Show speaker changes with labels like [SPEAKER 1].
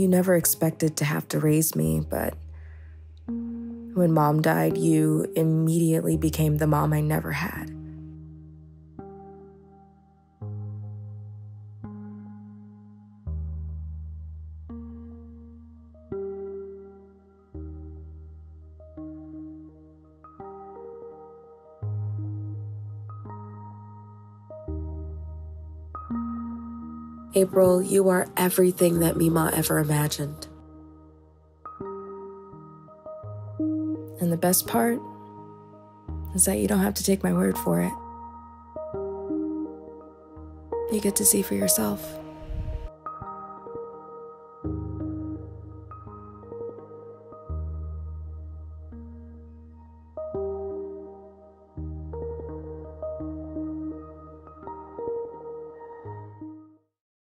[SPEAKER 1] You never expected to have to raise me, but when mom died, you immediately became the mom I never had. April, you are everything that MeMaw ever imagined. And the best part is that you don't have to take my word for it. You get to see for yourself.